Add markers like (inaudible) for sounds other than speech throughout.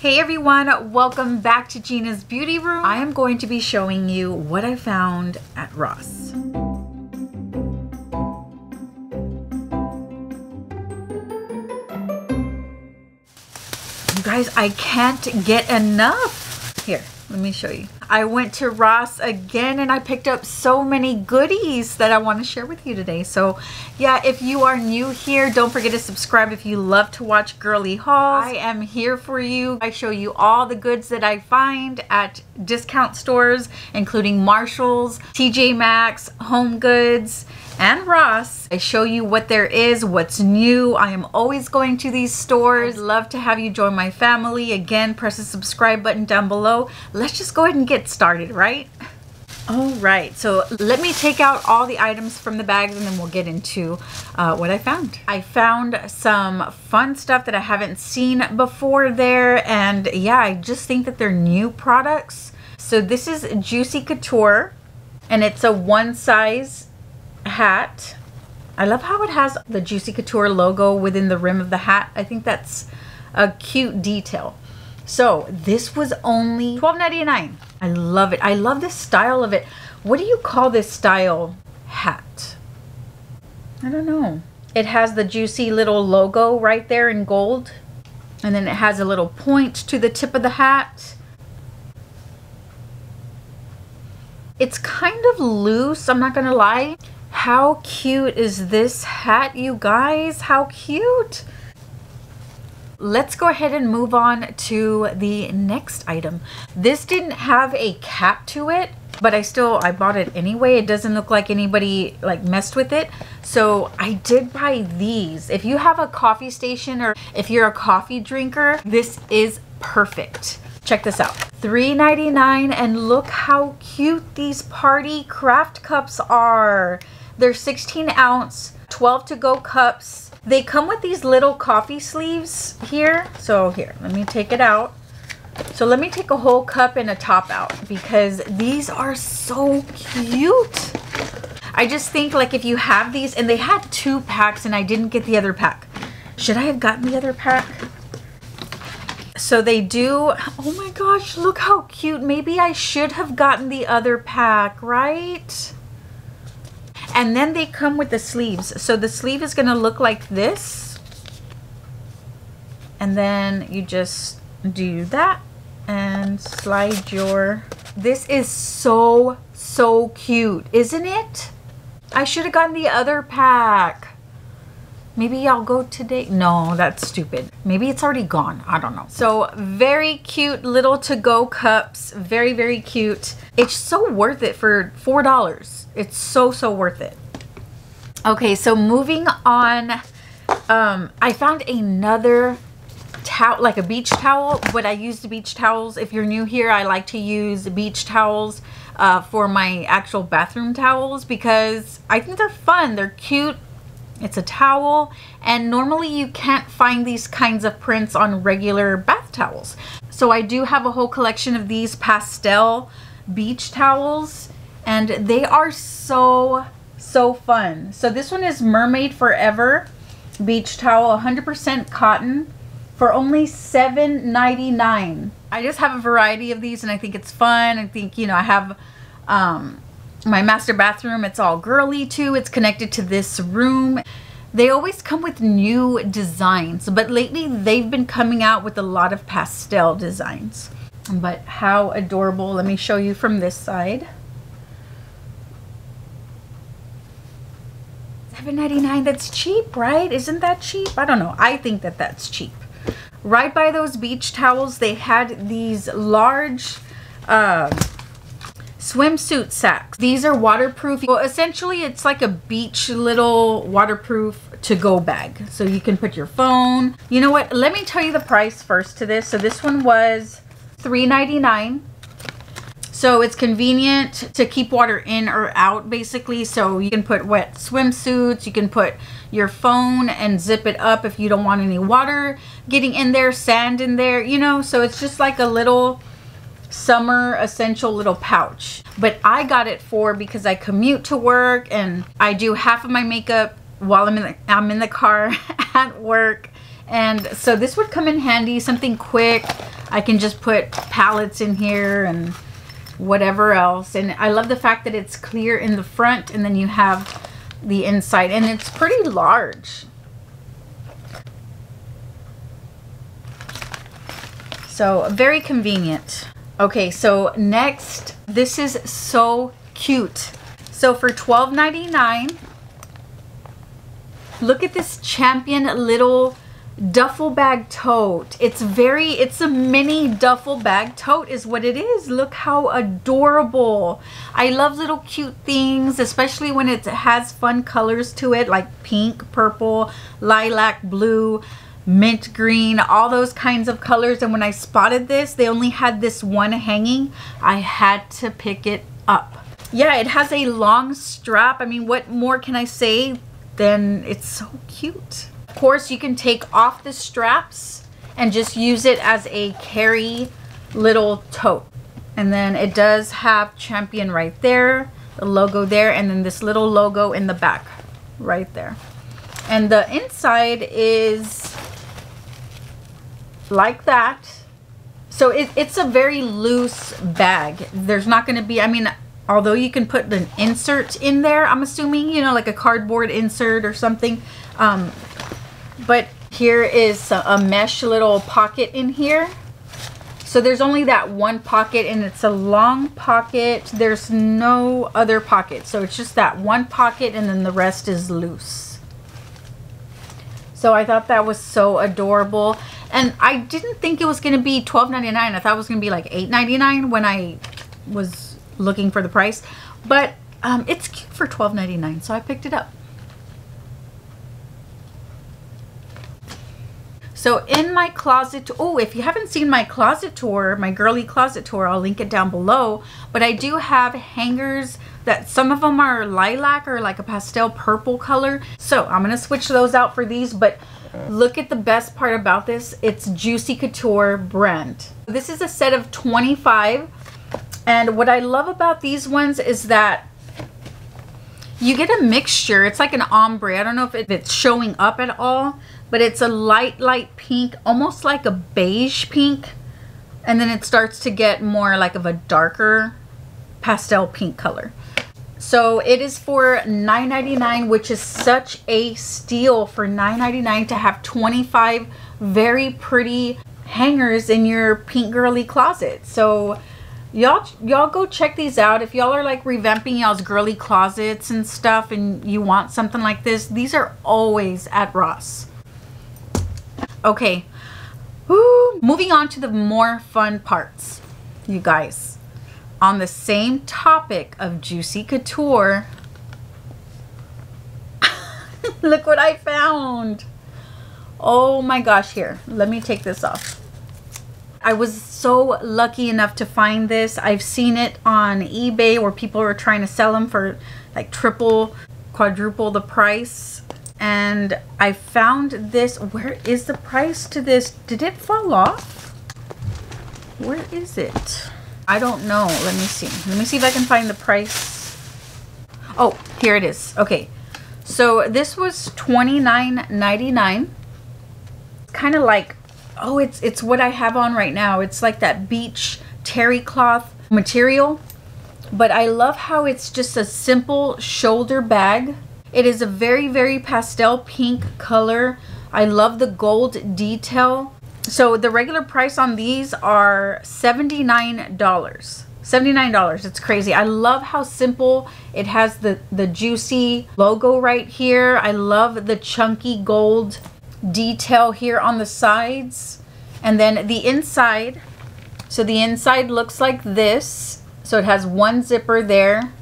Hey everyone, welcome back to Gina's Beauty Room. I am going to be showing you what I found at Ross. You guys, I can't get enough. Here, let me show you. I went to Ross again and I picked up so many goodies that I want to share with you today. So yeah, if you are new here, don't forget to subscribe if you love to watch girly hauls. I am here for you. I show you all the goods that I find at discount stores, including Marshall's, TJ Maxx, Home Goods, and Ross. I show you what there is, what's new. I am always going to these stores. I'd love to have you join my family. Again, press the subscribe button down below. Let's just go ahead and get started, right? All right, so let me take out all the items from the bags and then we'll get into uh, what I found. I found some fun stuff that I haven't seen before there. And yeah, I just think that they're new products. So this is Juicy Couture and it's a one size hat. I love how it has the Juicy Couture logo within the rim of the hat. I think that's a cute detail. So this was only $12.99. I love it. I love the style of it. What do you call this style hat? I don't know. It has the juicy little logo right there in gold. And then it has a little point to the tip of the hat. It's kind of loose, I'm not gonna lie. How cute is this hat, you guys? How cute! Let's go ahead and move on to the next item. This didn't have a cap to it, but I still, I bought it anyway. It doesn't look like anybody like messed with it. So I did buy these. If you have a coffee station or if you're a coffee drinker, this is perfect. Check this out. $3.99 and look how cute these party craft cups are. They're 16 ounce, 12 to go cups. They come with these little coffee sleeves here. So here, let me take it out. So let me take a whole cup and a top out because these are so cute. I just think like if you have these and they had two packs and I didn't get the other pack. Should I have gotten the other pack? So they do, oh my gosh, look how cute. Maybe I should have gotten the other pack, right? And then they come with the sleeves. So the sleeve is going to look like this. And then you just do that and slide your... This is so, so cute, isn't it? I should have gotten the other pack. Maybe I'll go today. No, that's stupid. Maybe it's already gone. I don't know. So very cute little to-go cups. Very, very cute. It's so worth it for $4. It's so, so worth it. Okay, so moving on. Um, I found another towel, like a beach towel, but I use the beach towels. If you're new here, I like to use beach towels uh, for my actual bathroom towels because I think they're fun. They're cute it's a towel and normally you can't find these kinds of prints on regular bath towels. So I do have a whole collection of these pastel beach towels and they are so, so fun. So this one is Mermaid Forever beach towel, 100% cotton for only $7.99. I just have a variety of these and I think it's fun. I think, you know, I have um, my master bathroom, it's all girly too. It's connected to this room. They always come with new designs, but lately they've been coming out with a lot of pastel designs. But how adorable. Let me show you from this side. $7.99, that's cheap, right? Isn't that cheap? I don't know. I think that that's cheap. Right by those beach towels, they had these large uh, swimsuit sacks. These are waterproof. Well, essentially it's like a beach little waterproof to-go bag. So you can put your phone. You know what? Let me tell you the price first to this. So this one was $3.99. So it's convenient to keep water in or out basically. So you can put wet swimsuits, you can put your phone and zip it up if you don't want any water getting in there, sand in there, you know. So it's just like a little summer essential little pouch. But I got it for because I commute to work and I do half of my makeup while I'm in the, I'm in the car (laughs) at work. And so this would come in handy, something quick. I can just put palettes in here and whatever else. And I love the fact that it's clear in the front and then you have the inside and it's pretty large. So very convenient. Okay, so next, this is so cute. So for $12.99, look at this champion little duffel bag tote. It's very, it's a mini duffel bag tote is what it is. Look how adorable. I love little cute things, especially when it has fun colors to it like pink, purple, lilac, blue, mint green, all those kinds of colors. And when I spotted this, they only had this one hanging. I had to pick it up. Yeah, it has a long strap. I mean, what more can I say than it's so cute Of course, you can take off the straps and just use it as a carry little tote. And then it does have Champion right there, the logo there, and then this little logo in the back right there. And the inside is like that. So it, it's a very loose bag. There's not going to be, I mean, although you can put an insert in there, I'm assuming, you know, like a cardboard insert or something. Um, but here is a mesh little pocket in here. So there's only that one pocket and it's a long pocket. There's no other pocket. So it's just that one pocket and then the rest is loose. So I thought that was so adorable. And I didn't think it was going to be $12.99. I thought it was going to be like $8.99 when I was looking for the price. But um, it's cute for $12.99. So I picked it up. So in my closet, oh, if you haven't seen my closet tour, my girly closet tour, I'll link it down below. But I do have hangers that some of them are lilac or like a pastel purple color. So I'm going to switch those out for these. But look at the best part about this. It's Juicy Couture brand. This is a set of 25. And what I love about these ones is that you get a mixture. It's like an ombre. I don't know if it's showing up at all but it's a light, light pink, almost like a beige pink. And then it starts to get more like of a darker pastel pink color. So it is for $9.99, which is such a steal for $9.99 to have 25 very pretty hangers in your pink girly closet. So y'all y'all go check these out if y'all are like revamping y'all's girly closets and stuff and you want something like this these are always at ross Okay. Woo. Moving on to the more fun parts, you guys. On the same topic of Juicy Couture, (laughs) look what I found. Oh my gosh, here, let me take this off. I was so lucky enough to find this. I've seen it on eBay where people are trying to sell them for like triple, quadruple the price and I found this. Where is the price to this? Did it fall off? Where is it? I don't know. Let me see. Let me see if I can find the price. Oh, here it is. Okay. So this was $29.99. Kind of like, oh, it's it's what I have on right now. It's like that beach terry cloth material. But I love how it's just a simple shoulder bag it is a very, very pastel pink color. I love the gold detail. So the regular price on these are $79. $79. It's crazy. I love how simple it has the, the juicy logo right here. I love the chunky gold detail here on the sides. And then the inside. So the inside looks like this. So it has one zipper there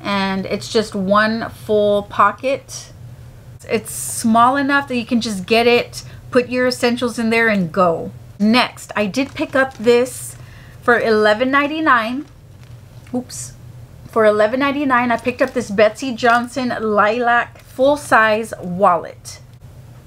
and it's just one full pocket. It's small enough that you can just get it, put your essentials in there and go. Next, I did pick up this for $11.99. Oops. For $11.99, I picked up this Betsey Johnson Lilac full-size wallet.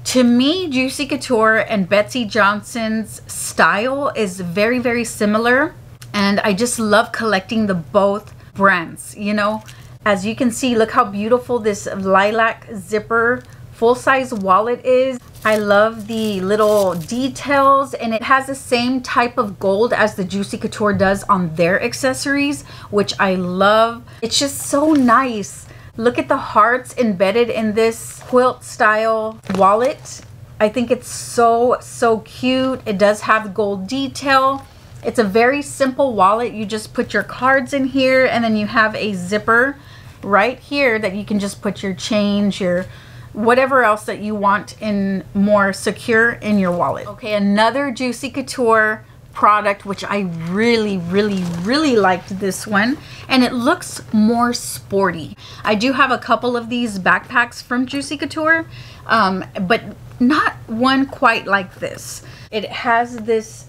To me, Juicy Couture and Betsey Johnson's style is very, very similar. And I just love collecting the both brands, you know. As you can see, look how beautiful this lilac zipper full-size wallet is. I love the little details and it has the same type of gold as the Juicy Couture does on their accessories, which I love. It's just so nice. Look at the hearts embedded in this quilt style wallet. I think it's so, so cute. It does have gold detail. It's a very simple wallet. You just put your cards in here and then you have a zipper right here that you can just put your change, your whatever else that you want in more secure in your wallet. Okay, another Juicy Couture product, which I really, really, really liked this one. And it looks more sporty. I do have a couple of these backpacks from Juicy Couture, um, but not one quite like this. It has this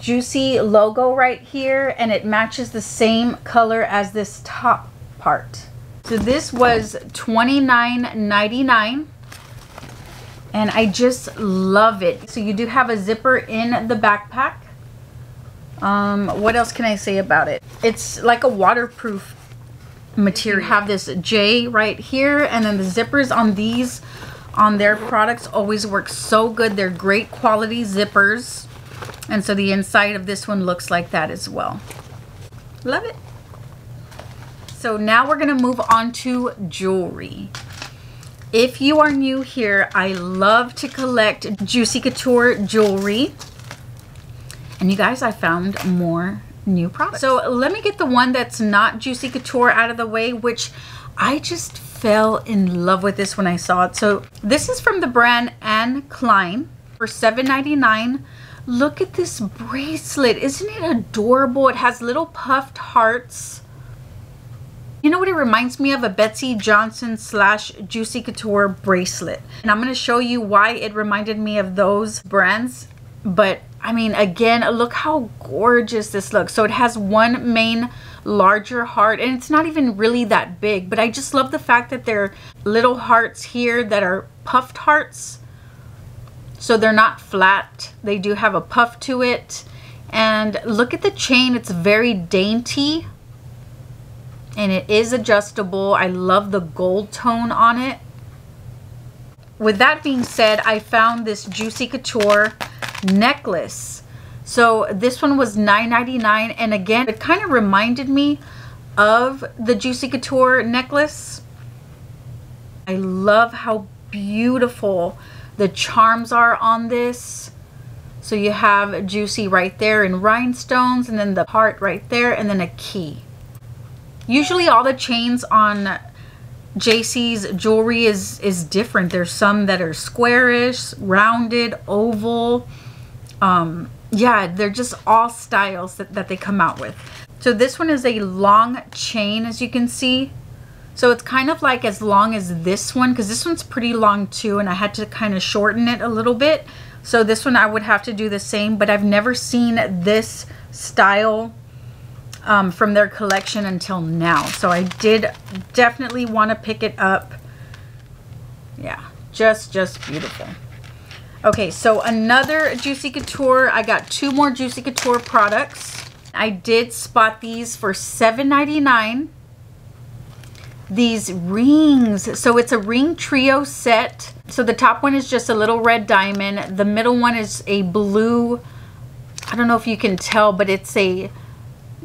Juicy logo right here and it matches the same color as this top part. So this was $29.99 and I just love it. So you do have a zipper in the backpack. Um, what else can I say about it? It's like a waterproof material. You have this J right here and then the zippers on these on their products always work so good. They're great quality zippers. And so the inside of this one looks like that as well. Love it. So now we're gonna move on to jewelry. If you are new here, I love to collect Juicy Couture jewelry. And you guys, I found more new products. So let me get the one that's not Juicy Couture out of the way, which I just fell in love with this when I saw it. So this is from the brand Anne Klein for $7.99. Look at this bracelet. Isn't it adorable? It has little puffed hearts you know what it reminds me of? A Betsey Johnson slash Juicy Couture bracelet. And I'm going to show you why it reminded me of those brands. But I mean, again, look how gorgeous this looks. So it has one main larger heart and it's not even really that big. But I just love the fact that there are little hearts here that are puffed hearts. So they're not flat. They do have a puff to it. And look at the chain. It's very dainty and it is adjustable. I love the gold tone on it. With that being said, I found this Juicy Couture necklace. So this one was $9.99 and again, it kind of reminded me of the Juicy Couture necklace. I love how beautiful the charms are on this. So you have Juicy right there in rhinestones and then the heart right there and then a key. Usually all the chains on JC's jewelry is, is different. There's some that are squarish, rounded, oval. Um, yeah, they're just all styles that, that they come out with. So this one is a long chain, as you can see. So it's kind of like as long as this one, because this one's pretty long too, and I had to kind of shorten it a little bit. So this one I would have to do the same, but I've never seen this style um, from their collection until now. So I did definitely want to pick it up. Yeah, just, just beautiful. Okay, so another Juicy Couture. I got two more Juicy Couture products. I did spot these for $7.99. These rings. So it's a ring trio set. So the top one is just a little red diamond. The middle one is a blue, I don't know if you can tell, but it's a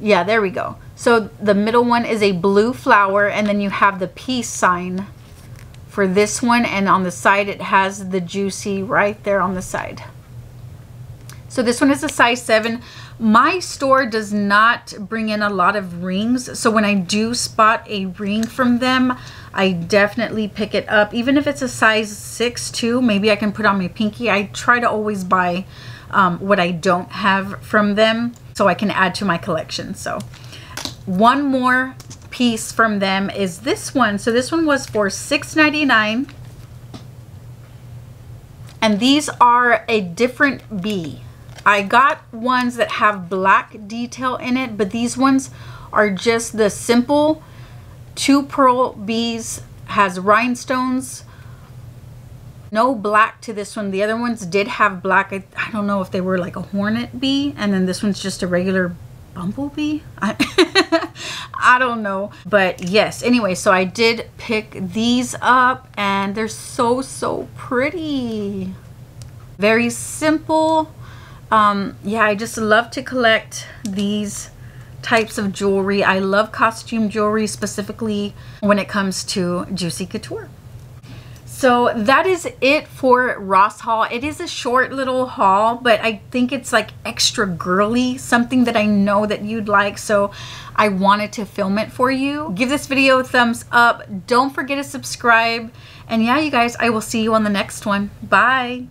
yeah, there we go. So the middle one is a blue flower and then you have the peace sign for this one and on the side it has the juicy right there on the side. So this one is a size 7. My store does not bring in a lot of rings. So when I do spot a ring from them, I definitely pick it up. Even if it's a size 6 too, maybe I can put on my pinky. I try to always buy um, what I don't have from them so I can add to my collection. So one more piece from them is this one. So this one was for $6.99. And these are a different bee. I got ones that have black detail in it, but these ones are just the simple two pearl bees, has rhinestones, no black to this one. The other ones did have black. I, I don't know if they were like a hornet bee. And then this one's just a regular bumblebee (laughs) I, I don't know but yes anyway so i did pick these up and they're so so pretty very simple um yeah i just love to collect these types of jewelry i love costume jewelry specifically when it comes to juicy couture so that is it for Ross haul. It is a short little haul, but I think it's like extra girly, something that I know that you'd like. So I wanted to film it for you. Give this video a thumbs up. Don't forget to subscribe. And yeah, you guys, I will see you on the next one. Bye.